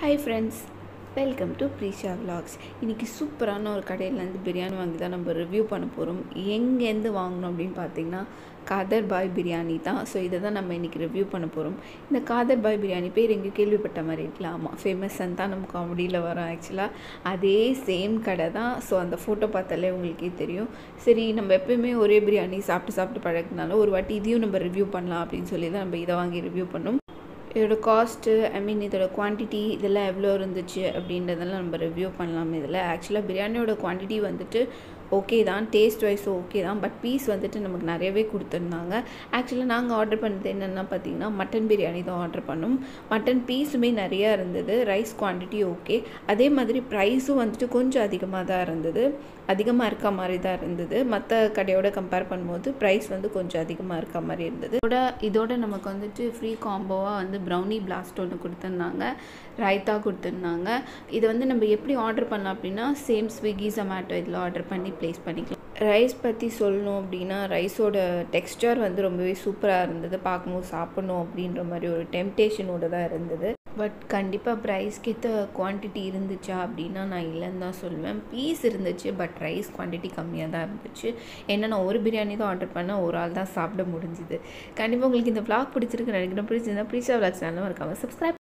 Hi friends welcome to Preesha vlogs இன்றைக்கி சூப்பரான ஒரு கடையிலேருந்து பிரியாணி வாங்கி தான் நம்ம ரிவ்யூ பண்ண போகிறோம் எங்கேருந்து வாங்கினோம் அப்படின்னு பார்த்தீங்கன்னா காதர் பாய் பிரியாணி தான். ஸோ இதை தான் நம்ம இன்றைக்கி ரிவ்யூ பண்ண போகிறோம் இந்த காதர் பாய் பிரியாணி பேர் எங்கே கேள்விப்பட்ட மாதிரி இருக்கலாம் ஆமாம் ஃபேமஸ் தான் நம்ம காமெடியில் வரோம் ஆக்சுவலாக அதே சேம் கடை தான். ஸோ அந்த ஃபோட்டோ பார்த்தாலே உங்களுக்கே தெரியும். சரி நம்ம எப்பயுமே ஒரே பிரியாணி சாப்பிட்டு சாப்பிட்டு பழகினால ஒரு வாட்டி இதையும் நம்ம ரிவ்யூ பண்ணலாம் அப்படின்னு சொல்லி தான் நம்ம இதை வாங்கி ரிவ்யூ பண்ணோம். இதோட காஸ்ட்டு ஐ மீன் இதோட குவான்டிட்டி இதெல்லாம் எவ்வளோ இருந்துச்சு அப்படின்றதெல்லாம் நம்ம ரிவ்யூ பண்ணலாம் இதில். ஆக்சுவலாக பிரியாணியோட குவான்டிட்டி வந்துட்டு ஓகே தான் டேஸ்ட் வைஸும் ஓகே தான் பட் பீஸ் வந்துட்டு நமக்கு நிறையவே கொடுத்துருந்தாங்க. ஆக்சுவலாக நாங்கள் ஆர்டர் பண்ணது என்னென்னா பார்த்தீங்கன்னா மட்டன் பிரியாணி தான் ஆர்டர் பண்ணோம். மட்டன் பீஸுமே நிறையா இருந்தது. ரைஸ் குவான்டிட்டி ஓகே அதே மாதிரி ப்ரைஸும் வந்துட்டு கொஞ்சம் அதிகமாக தான் இருந்தது. அதிகமாக இருக்க மாதிரி தான் இருந்தது. மற்ற கடையோட கம்பேர் பண்ணும்போது ப்ரைஸ் வந்து கொஞ்சம் அதிகமாக இருக்க மாதிரி இருந்தது. இதோட இதோட நமக்கு வந்துட்டு ஃப்ரீ காம்போவாக வந்து ப்ரௌனி பிளாஸ்ட் ஒன்று கொடுத்துருந்தாங்க. ரைத்தா கொடுத்துருந்தாங்க. இதை வந்து நம்ம எப்படி ஆர்டர் பண்ணலாம் அப்படின்னா சேம் ஸ்விக்கி ஜொமேட்டோ இதில் ஆர்டர் பண்ணி ப்ளேஸ் பண்ணிக்கலாம். ரைஸ் பற்றி சொல்லணும் அப்படின்னா ரைஸோட டெக்ஸ்டர் வந்து ரொம்பவே சூப்பராக இருந்தது. பார்க்கும்போது சாப்பிட்ணும் அப்படின்ற மாதிரி ஒரு டெம்டேஷனோடு தான் இருந்தது. பட் கண்டிப்பாக ப்ரைஸ்க்கு குவான்டிட்டி இருந்துச்சா அப்படின்னா நான் இல்லைன்னு தான் சொல்லுவேன். பீஸ் இருந்துச்சு பட் ரைஸ் குவான்டிட்டி கம்மியாக தான் இருந்துச்சு. ஏன்னா நான் ஒரு பிரியாணி தான் ஆர்டர் பண்ணேன். ஒரு ஆள் தான் சாப்பிட முடிஞ்சுது. கண்டிப்பாக உங்களுக்கு இந்த ப்ளாக் பிடிச்சிருக்கு நினைக்கிறேன். பிடிச்சிருந்தா ப்ளீஸ் vlogs சேனலும் இருக்காங்க சப்ஸ்கிரைப்